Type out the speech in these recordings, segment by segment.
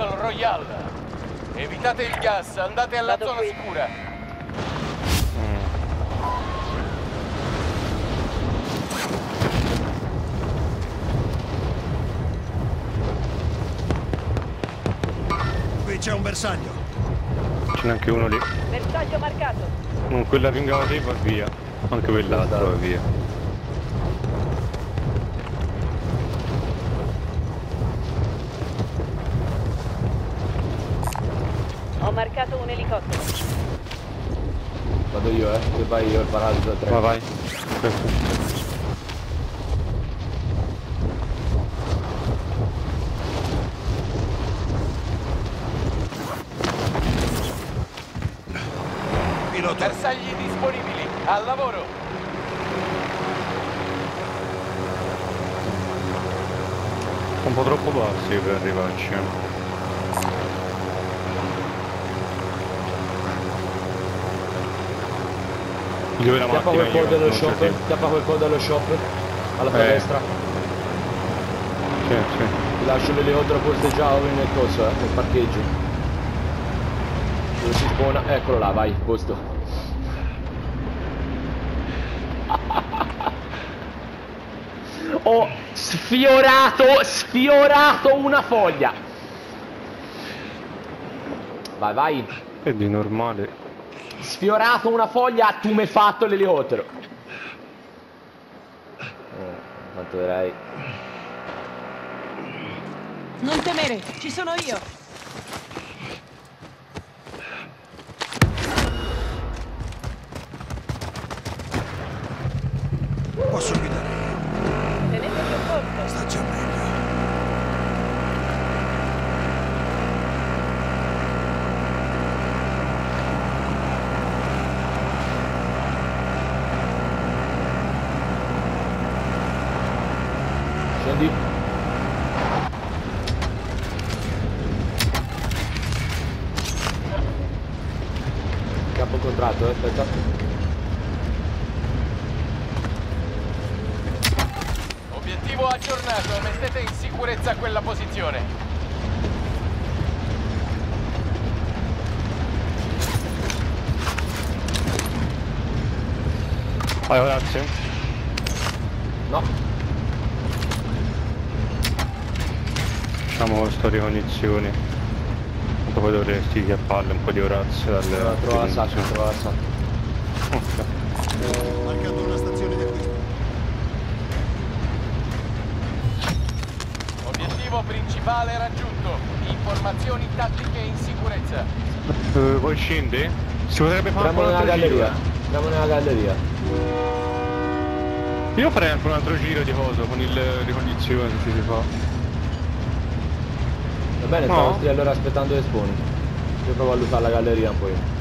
Battle Royale. Evitate il gas, andate alla Vado zona qui. sicura. Qui c'è un bersaglio. Ce n'è anche uno lì. Bersaglio marcato. Non quella ringava lì va via. Anche quell'altro va via. Ho marcato un elicottero. Vado io, eh. Se vai io il paralito 3. Ma vai. Pilota. Bersagli disponibili, al lavoro. Un po' troppo bassi per arrivarci. eh. Dove la Chiappa quel io? dello shop. Chiappa quel code dello shop. Alla tua Eh. destra. Sì, sì. Ti lascio l'elicottero posteggiato nel coso, eh, nel parcheggio. Dove si spona? Eccolo là, vai, posto. Ho sfiorato, sfiorato una foglia. Vai, vai. È di normale. Sfiorato una foglia, tu mi hai fatto l'elicottero. Eh, tanto direi. Non temere, ci sono io. Posso guidare io. Tenete più corto. Sta già meglio. Scendi. Eh, aspetta. Obiettivo aggiornato, mettete in sicurezza quella posizione. Vai Orazio. No, Facciamo sto ricognizioni. Tanto poi dovresti chiapparle un po' di Orazio dalle... trova, trova la sacca, trova la sacca. Ok. Marcato una stazione di acquisto. Obiettivo principale raggiunto. Informazioni tattiche in sicurezza. Eh, poi scendi? Si potrebbe fare Andiamo un nella altro giro. galleria. Andiamo nella galleria. Io farei anche un altro giro di coso con il ricognizione se si fa. Bene, No. stavo allora aspettando che sponi. Io provo a usare la galleria un po' io.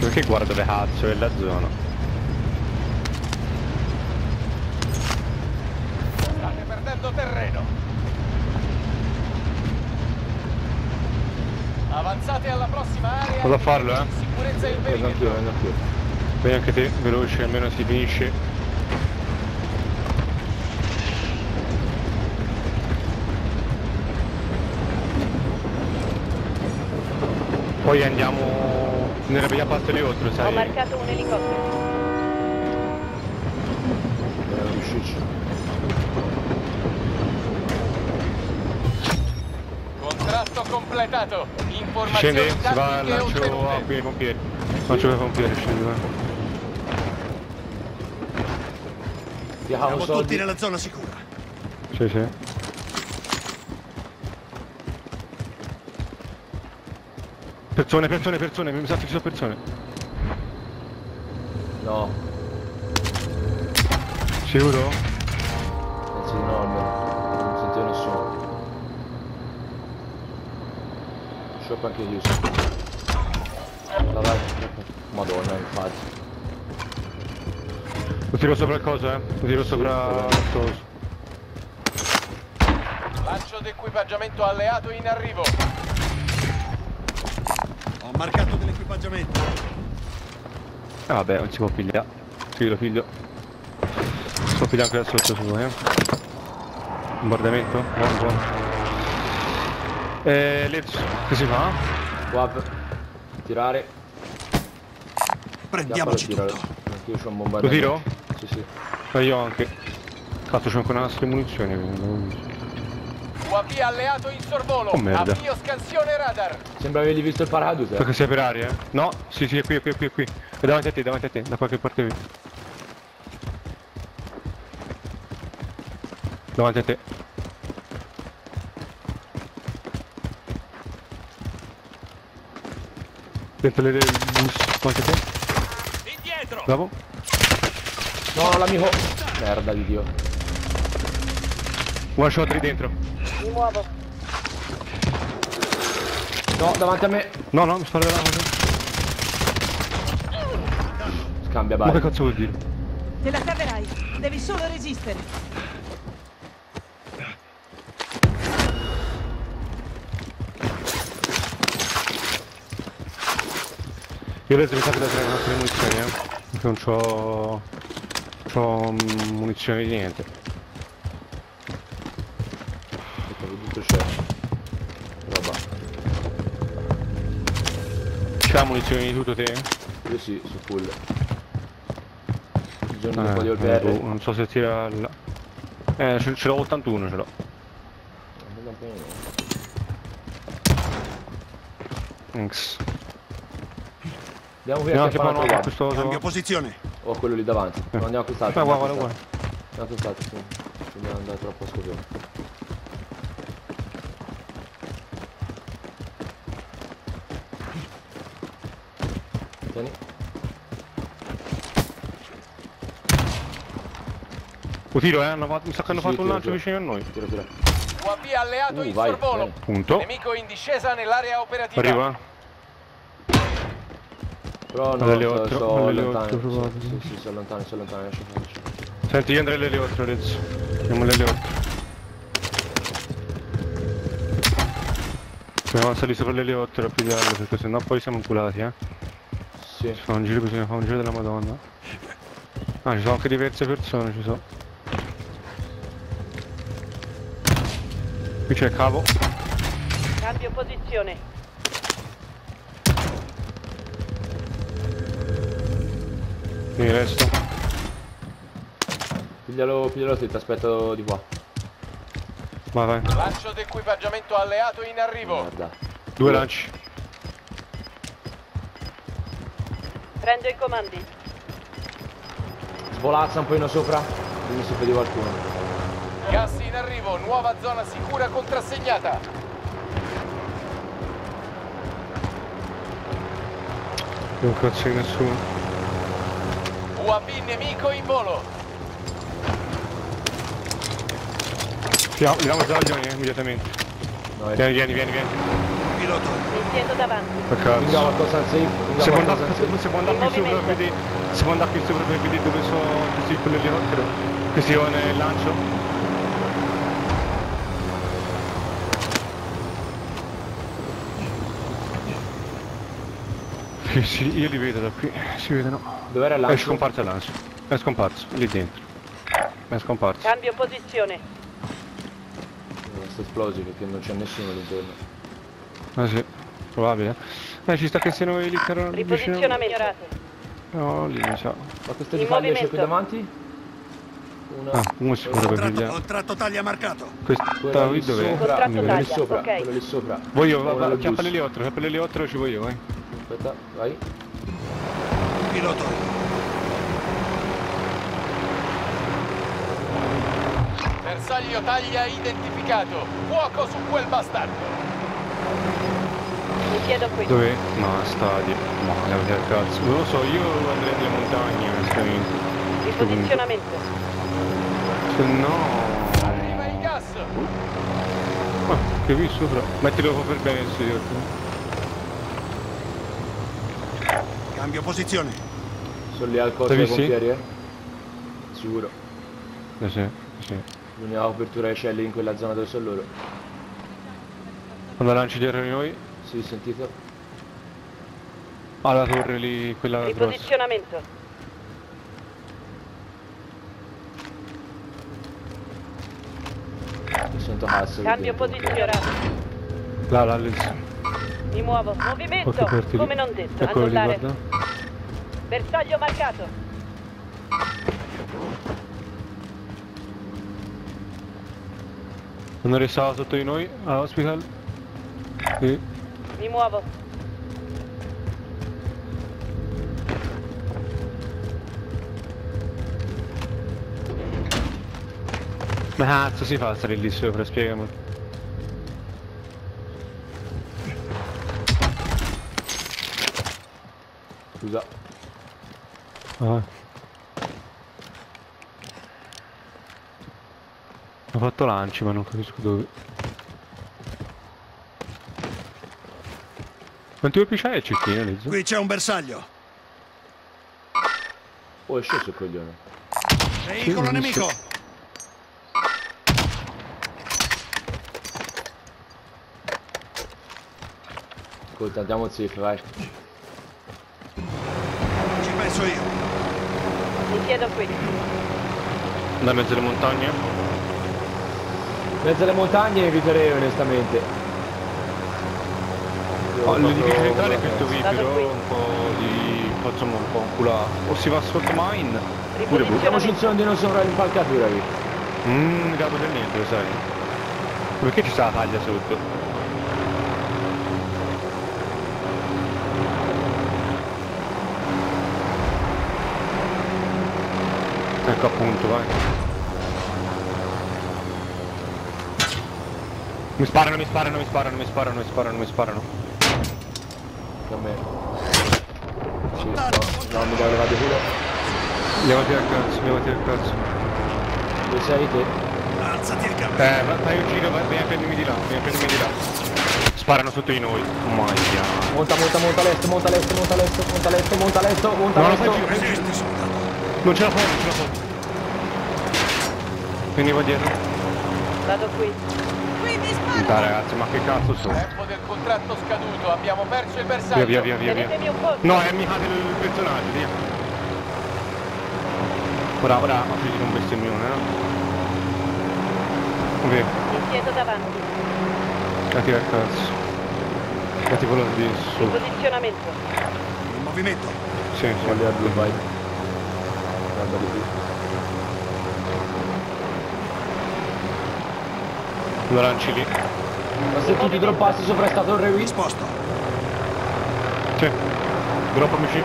Perché guarda dove cazzo la zona. State perdendo terreno. Avanzate alla prossima area. Vado a farlo, eh. In Sicurezza il Vengo anch'io, anch'io. Vai anche te, veloce, almeno si finisce. Poi andiamo nella via parte di oltre, Ho sai? marcato un elicottero. Dobbiamo riuscirci. Contratto completato. Informazioni Scendi, si va al lancio a qui ai pompieri. Lancio ai pompieri, scendi, Siamo tutti soldi. nella zona sicura. Sì, sì. Persone, persone, persone, mi sa che ci sono persone. No, Sicuro? Shop anche chiuso. Madonna, infatti. Lo tiro sopra il coso, eh? Lo tiro sopra il coso. Lancio d'equipaggiamento alleato in arrivo. Ho marcato dell'equipaggiamento. Ah vabbè, non si può pigliare. Sì, lo piglio. Sto pigliando anche da sotto su eh. Bombardamento? Buono, buono. Eh, Lezzo, che si fa? Guap. Tirare. Prendiamoci Chiappalo, tutto. io c'ho un Lo bombardamento. tiro? Sì, sì. Ma io anche. Cazzo c'ho ancora una nostra munizioni. quindi. UAV alleato in sorvolo. Oh, merda. Avvio scansione radar. Sembra avevi visto il paracadute. Perché sia per aria, eh? No? Sì, sì, è qui, è qui, è qui, è qui. È davanti a te, davanti a te, da qualche parte qui. Davanti a te. Le- il bus, a te. Indietro. Bravo. No, l'amico. Merda di Dio. One shot lì dentro. Mi muovo. No, davanti a me. No, no, mi sto. Scambia Ma che cazzo vuol dire? Te la caverai. Devi solo resistere. Io adesso mi sa che da tre altre munizioni, eh. Perché non c'ho... c'ho mm, munizioni di niente. Tutto c'è. Roba. C'ha munizioni di tutto te? Io sì, su full. Bisogna Eh, un po' di eh, OPR. boh, non so se tira là. Eh, ce, ce l'ho 81, ce l'ho. Thanks. Andiamo qui a Andiamo anche chiappare un qua altro questo. Cambio posizione. O quello lì davanti. No, andiamo a quest'altro. Andiamo guarda, a guarda. quest'altro. Andiamo a quest'altro, sì. Dobbiamo andare troppo a scopione. Tieni. Lo tiro, eh? Hanno fatto- mi sa che hanno Sì, fatto un tiro, lancio tiro. vicino a noi. Tira, tira. UAV alleato Uh, in vai, sorvolo. vai. Punto. Nemico in discesa nell'area operativa. Arriva. Però no, All'eliotro, sto, sto all'eliotro, lontano. probabile. Sì, sì, sì, sto lontano, sto lontano, lascia fare. Senti, io andrei all'eliotro adesso. Andiamo all'eliotro. Dobbiamo salire sopra l'eliotro a pigliarlo perché sennò poi siamo inculati, eh. Sì. Ci fa un giro, bisogna fare un giro della madonna. Ah, ci sono anche diverse persone, ci sono. Qui c'è il cavo. Cambio posizione. Quindi resto. Piglialo, piglialo te, ti aspetto di qua. Vai, vai. Lancio d'equipaggiamento alleato in arrivo. Merda. Due lanci. Prendo i comandi. Svolazza un pochino sopra. Dimmi se vedi qualcuno. Gas in arrivo, nuova zona sicura contrassegnata. Non cazzo nessuno. UAV nemico in volo. Fiamo, diamo zaglioni, eh, immediatamente. No. Vieni, vieni, vieni, vieni. Pilota. Mi siendo davanti. Cazzo. qualcosa al safe. Se può andare, sopra movimento. per vedere, se può andare qui sopra per vedere dove sono questi che si va nel lancio. Io li vedo da qui, si vedono. Dov'era il È lancio? scomparso il lancio, è scomparso, lì dentro. È scomparso. Cambio posizione. Eh, Sto esplosi perché non c'è nessuno all'interno. Ah sì, probabile. Eh, ci sta che siano lì che erano vicino. Riposizionamento. No, lì mi sa. Ma queste In di falle c'è qui davanti? Una. Ah, uno si Contratto, pigliare. contratto taglia marcato. Questa lì qui Contratto quello lì sopra, ok. quello lì sopra. Voi io, Ora va, del chiappa bus. l'eliotro, chiappa l'eliotro ci voglio, vai. Aspetta, vai. Pilota. Bersaglio taglia identificato. Fuoco su quel bastardo. Mi chiedo qui. Dove? No, stadio. No, levati al cazzo. Non lo so, io andrei nelle montagne, onestamente. Riposizionamento. Se no... Arriva il gas. Ah, che qui sopra. Mettilo per bene il studio. Cambio posizione. Sono lì al corso dei pompieri, eh? Sicuro. Eh sì, sì. L'unica copertura che c'è lì in quella zona dove sono loro. Quando lanci dietro di noi, Sì, sentito? Alla torre lì, quella grossa. Riposizionamento. Mi sento cazzo. lì Cambio posizione. Là, là, lì. Mi muovo. Movimento. Lì. Come non detto. Eccolo lì, Annullare. guarda. Bersaglio marcato. Hanno restato sotto di noi, all'hospital. Sì. Mi muovo. Ma cazzo si fa a stare lì sopra, spiegami. Scusa. Ah. Ho fatto lanci ma non capisco dove. Quanti UP c'hai il cecchino Lizzo? Qui c'è un bersaglio. Oh, è sceso il coglione. Veicolo nemico. Ascolta, andiamo safe, vai. Ci penso io. Mi siedo qui. Da mezzo alle montagne? Mezzo alle montagne eviterei onestamente. Ho Oh, l'edificio centrale è questo qui, Vado però qui. un po' di... facciamo un po' un culato. O si va sotto mine, pure. Mettiamoci in zona di non sopra l'impalcatura qui. Mmm, capo per niente, lo sai. Perché ci sta la taglia sotto? Ecco appunto, vai. Mi sparano, mi sparano, mi sparano, mi sparano, mi sparano, mi sparano. Da me. Sì, no, no, mi devo levare di culo. Levati dal cazzo, levati dal cazzo. Dove sei te? Alzati il capo. Eh, fai un giro, vai, vieni a prendermi di là, vieni a prendermi di là. Sparano sotto di noi. Oh my god. Monta, monta, monta l'est, monta l'est, monta l'est, monta l'est, monta l'est, monta l'est. Resisti, soldato. Non ce la fai, non ce la fai. Veniva dietro. Vado qui. Qui mi Dai sparo! ragazzi, ma che cazzo sono? Tempo del contratto scaduto, abbiamo perso il bersaglio. Via, via, via, via, via. No, è amica del personaggio, via. Ora, ora, apriti un bestemmione, no? Via, Mi siedo davanti. dati al cazzo. Dati quello di su. Riposizionamento. In movimento. Sì, sì. Guarda blu, vai. Guarda di Lo lanci lì. Ma se tu ti droppassi sopra sta torre qui? Disposto. Sì. Droppamici.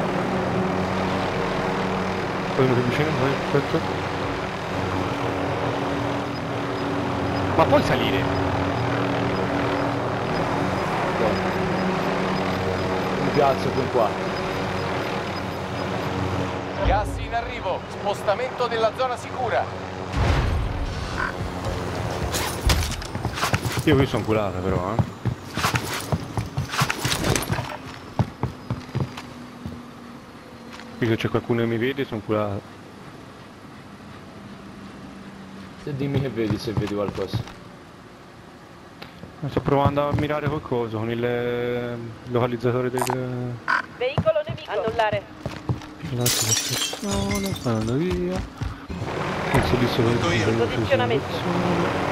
Poi più vicino, vai, aspetta. Ma puoi salire? Mi piazzo con qua. Gas in arrivo, spostamento della zona sicura. Io qui sono curata però, eh. Qui se c'è qualcuno che mi vede sono curato. Se dimmi che vedi, se vedi qualcosa. Sto provando a mirare qualcosa con il eh, localizzatore del... Veicolo nemico. Annullare. L'altro persone, vanno via. Penso di solo. Posizionamento.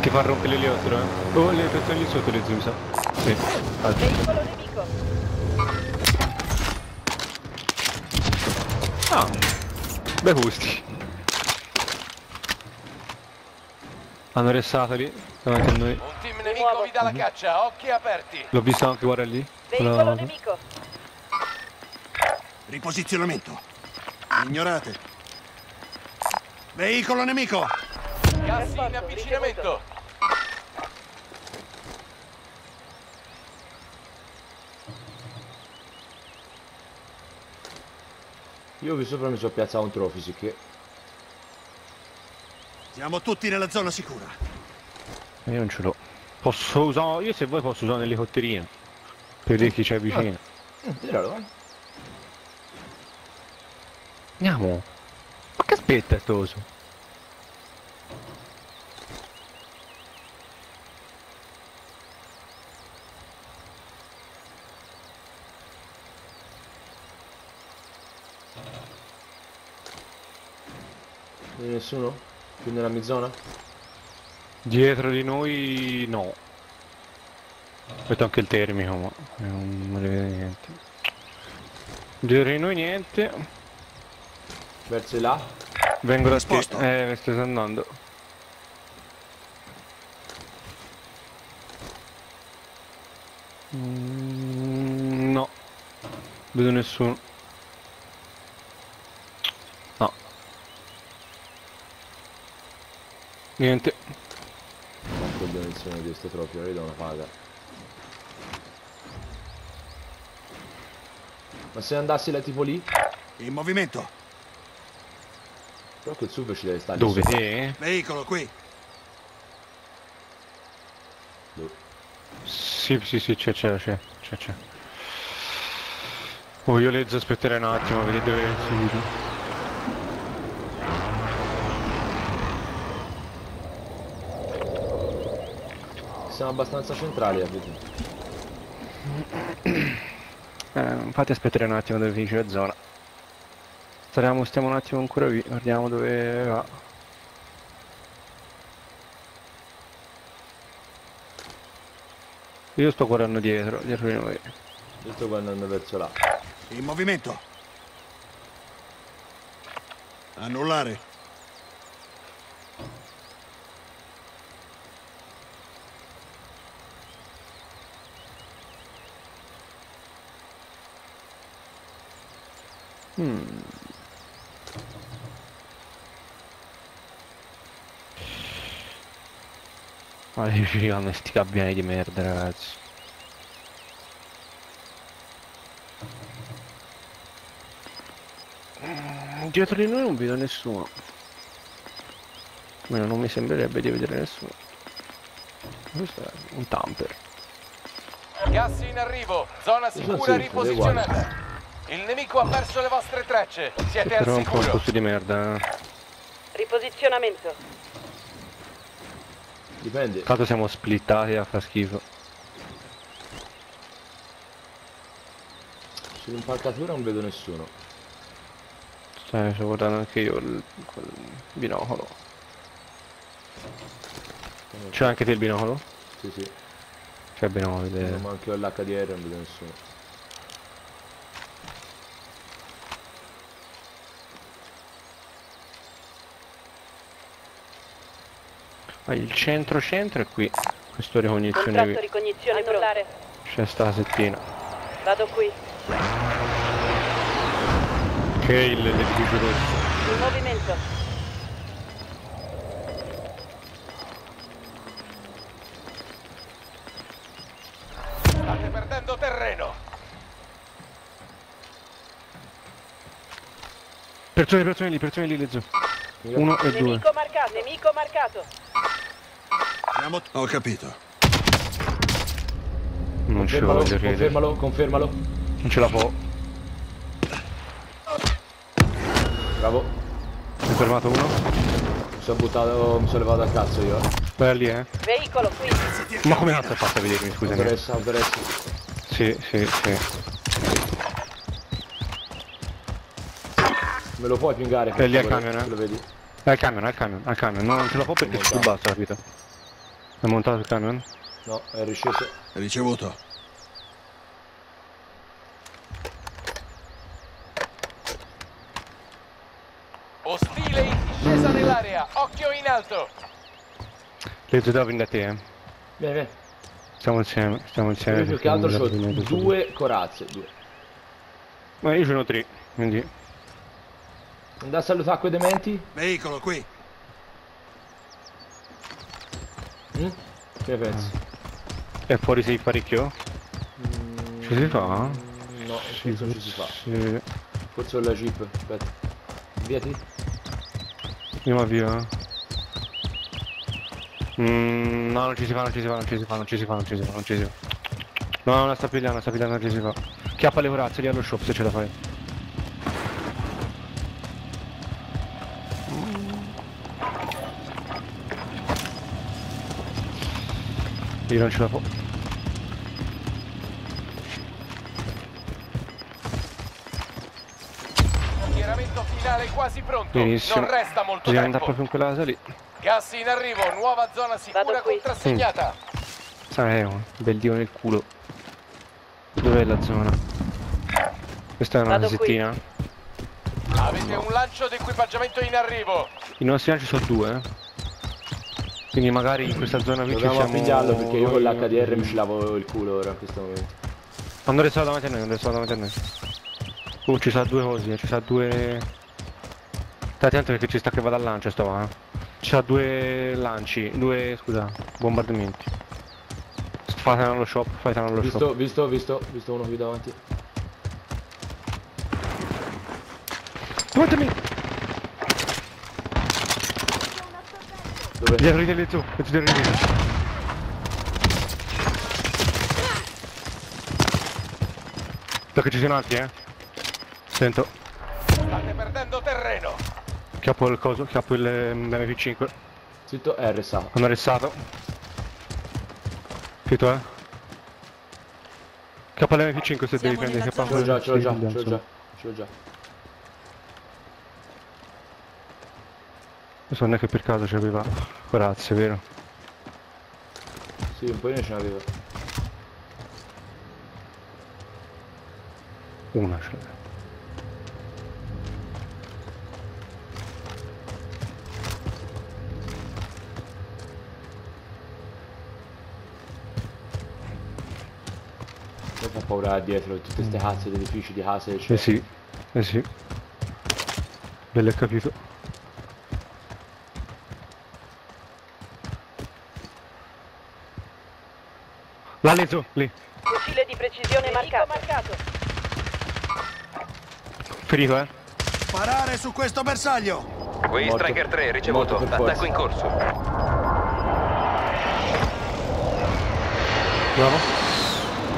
Ti fa rompere l'elicottero, eh? Oh, le persone lì sotto le mi sa. Sì. Ah, Veicolo nemico. Ah, bei gusti. Hanno restato lì, davanti a noi. Un team nemico vi dà la caccia, occhi aperti. L'ho visto anche, guarda lì. Veicolo Quella- nemico. Riposizionamento. Ignorate. Veicolo nemico. Gas in avvicinamento. Io qui sopra mi sono piazzato un trofisi che... Siamo tutti nella zona sicura. Io non ce l'ho. Posso usare, io se vuoi posso usare un elicotterino. Per vedere chi c'è vicino. Mm, tiralo, eh. Andiamo. Ma Che aspetta sto oso? Nessuno? Più nella mia zona? Dietro di noi no. Aspetta anche il termico, ma non non ne vedo niente. Dietro di noi niente. Verso di là? Vengo da te. Risposto. Eh, mi stai andando. Mm, no. Vedo nessuno. Niente. Ma coglione il suono di questo proprio, io do una paga. Ma se andassi là tipo lì? In movimento. Però quel super ci deve stare. Dove? sopra. Te? Veicolo qui. Dove? Sì, sì, sì, c'è, c'è, c'è, c'è, c'è. Oh, io leggo, aspetterei un attimo, vedete dove è finito. Siamo abbastanza centrali, capito? Eh, fate aspettare un attimo dove finisce la zona. Stiamo, stiamo un attimo ancora qui, guardiamo dove va. Io sto guardando dietro, dietro di noi. Io sto guardando verso là. In movimento. Annullare. Hmm. Ma riusciamo sti gabbiani di merda ragazzi. Mm, Dietro di noi non vedo nessuno. Almeno non mi sembrerebbe di vedere nessuno. Questo è un tamper. Gas in arrivo, zona sicura riposizionata. Il nemico ha perso le vostre tracce, siete al Però è un po' un sicuro. posto di merda. eh. Riposizionamento. Dipende. Tanto siamo splittati a fa schifo. Sull'impalcatura non vedo nessuno. Stai sto guardando anche io il, col binocolo. C'è anche te il binocolo? Sì, sì. C'è il binocolo, No, ma anche io l'HDR non vedo nessuno. Ah, il centro centro è qui. Questo ricognizione Contratto qui. ricognizione annullare. C'è sta la settina. Vado qui. Che il l'edificio rosso. In movimento. State perdendo terreno. Persone, persone lì, persone lì, Lezzo. Uno e due. Nemico marcato. Nemico marcato. Siamo... Ho capito. Non ce lo Confermalo, voglio credere. confermalo, confermalo. Non ce la può. Bravo. Si è fermato uno. Mi sono buttato, mi sono levato dal cazzo io. eh. Vai lì, eh. Veicolo qui. Ma come hai fatto a vedermi, scusami? Autoressa, autoressa. Sì, sì, sì. Me lo puoi pingare? È lì al camion, eh. Lo vedi? È al camion, è al camion, al camion. No, non ce la può perché sul basso, capito? È montato sul camion? No, è risceso. Ricevuto. Ostile in discesa nell'area, occhio in alto. Lezzo devo prendere te, eh. Vieni, vieni. Stiamo insieme, stiamo insieme. Io più che altro ho due corazze. Due. Ma io ce ne ho tre, quindi... Andare a salutare quei dementi? Veicolo qui. Mm? Che pensi? E fuori sei parecchio? Ci si fa? Mm, No, penso ci si fa. Sì. Forse ho la jeep, aspetta. Vieti? Io ma via. Mm, no, non ci si fa, non ci si fa, non ci si fa, non ci si fa, non ci si fa, non ci si fa. No, non sta pigliando, sta pigliando, non ci si fa. Chiappa le corazze lì allo shop se ce la fai. Io non ce la fa. Schieramento finale quasi pronto. Benissimo. Non resta molto andare tempo. proprio in quella casa lì. Gas in arrivo, nuova zona sicura contrassegnata. Sai, un bel dio nel culo. Dov'è la zona? Questa è una Vado qui. casettina. Avete un lancio di equipaggiamento in arrivo. I nostri lanci sono due, eh. Quindi magari in questa zona qui ci Proviamo a siamo... pigliarlo perché io con l'HDR mi ci lavo il culo ora in questo momento. Quando restavo davanti a noi, quando restavo davanti a noi. Oh, ci sa due cose, ci sa due... Stai attento perché ci sta che va dal lancio sto qua. eh. Ci sa due lanci, due, scusa, bombardamenti. Fatene allo shop, allo shop. Visto, visto, visto, visto uno qui davanti. Davanti a me! Dove? Dietro di te lì su, dietro di te. So che ci siano altri, eh. Sento. State perdendo terreno. Chiappo il coso, chiappo il ehm, MP5. Zitto, è RSA. Hanno arrestato. Fito, eh. Chiappa l'MP5 se devi prendere, chiappa Ce l'ho già, ce l'ho già, ce l'ho già. Ce l'ho già. Non so neanche per caso c'aveva corazze, vero? Sì, un po' ne ce n'avevo. Una ce l'aveva. Fa paura dietro, tutte queste cazzo di edifici di case. Eh Cioè. sì, eh sì. Bello capito. Là Lezo, lì. Fucile di precisione marcato. Ferito, eh. Sparare su questo bersaglio! Qui Morto. Striker 3 ricevuto. Attacco in corso. Bravo.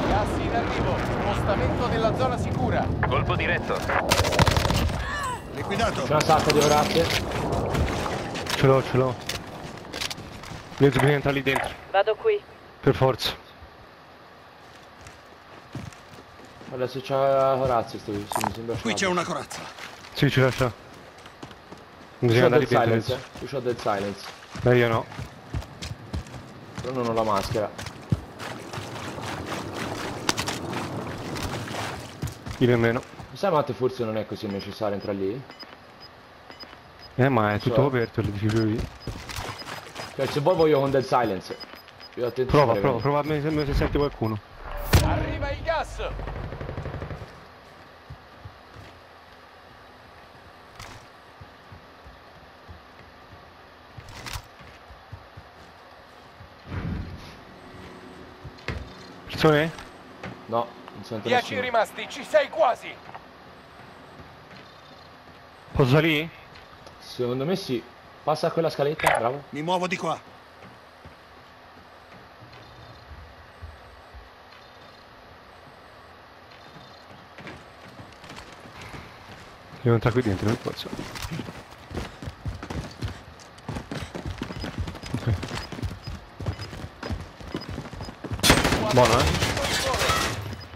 Gas in arrivo, spostamento della zona sicura. Colpo diretto. Liquidato! C'è una sacca di orazze. Ce l'ho, ce l'ho. Bisogna entrare lì dentro. Vado qui. Per forza. Guarda se c'ha orazze sto sì, mi sembra Qui c'è una corazza. Sì, ce lascia. Bisogna C'ho andare dentro. silence, eh. Io silence. Beh, io no. Però non ho la maschera. Io nemmeno. Mi sa Matte forse non è così necessario entrare lì? Eh, ma è tutto So. coperto l'edificio lì. Cioè se vuoi voglio con del silence. Prova, prova, prova a me se, se senti qualcuno. Arriva il gas. Persone? vedo. No, non sento 10 nessuno. rimasti, ci sei quasi. Posso salire? Secondo me sì. Passa quella scaletta, bravo. Mi muovo di qua. Devo entrare qui dentro, per forza. Buono, eh?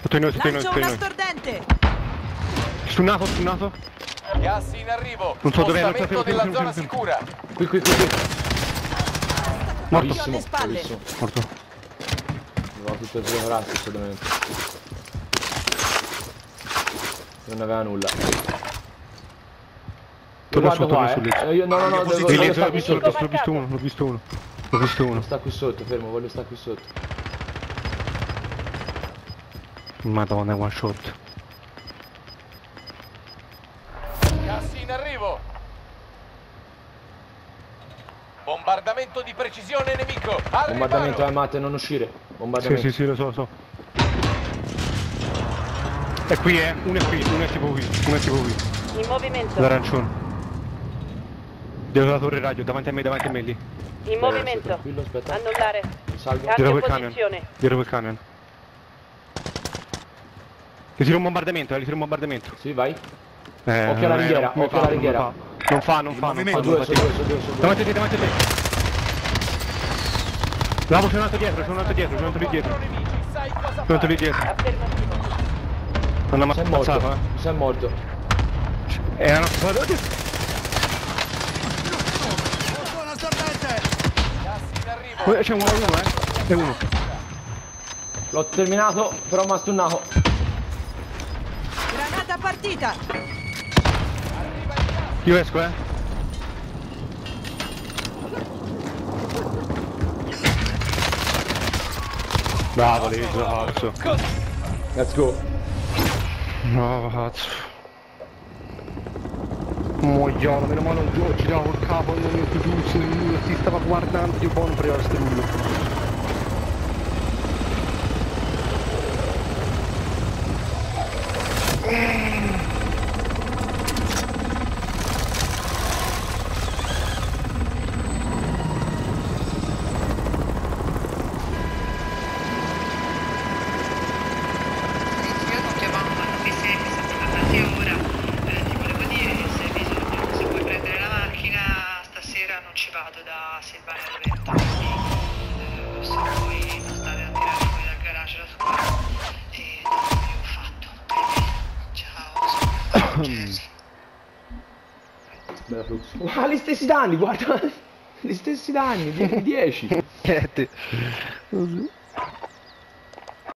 Sotto di noi, sotto di noi, sotto di noi. Stunnato, stunnato. Gas in arrivo, Non so dov'è, non so, della fermo, zona fermo, sicura. Qui, qui, qui, qui. Morto. Io alle spalle. bravissimo. Morto. Avevo tutte e due corazze assolutamente. Non aveva nulla. Torna sotto, qua, messo eh. lì. Eh, io- no, no, no, devo, l'ho visto, sotto. l'ho visto uno, l'ho visto uno. L'ho visto uno. Sta qui sotto, fermo, voglio stare qui sotto. Madonna, one shot. Gas in arrivo. Bombardamento di precisione nemico. Al Bombardamento, eh, Matte, non uscire. Sì, Bombardamento. sì, sì, lo so, lo so. È qui, eh. Uno è qui, uno è tipo qui, uno è tipo qui. In movimento. L'arancione. Dietro la torre radio, davanti a me, davanti a me lì. In movimento. Annullare. Salgo. Dietro Cambio quel camion. posizione. Dietro quel camion. Gli tiro un bombardamento, eh, gli tiro un bombardamento. Sì, vai. Eh, Occhio alla eh, ringhiera, non come occhio alla fa, non ringhiera. fa. Non fa, non fa, non fa, non Due, fa. Davanti a te, davanti a te. Bravo, c'è un altro dietro, c'è un altro dietro, c'è un altro lì dietro. C'è un altro lì dietro. Non ha morto. ammazzato, eh. È morto. E hanno fatto... C'è uno, uno, eh. È uno. L'ho terminato, però mi ha stunnato. Partita! Io esco, eh. Bravo lì, cazzo. Let's go. Bravo cazzo. Muoiono, meno male non giù, giravo il capo nel momento giusto, il ti stava guardando, io buono per il strullo. Danni, guarda. Gli stessi danni, 10. Niente.